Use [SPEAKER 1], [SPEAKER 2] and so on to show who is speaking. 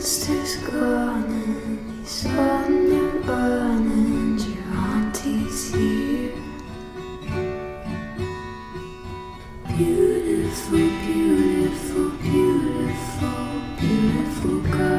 [SPEAKER 1] monster's gone and he's on the run and your auntie's here. Beautiful, beautiful, beautiful, beautiful girl.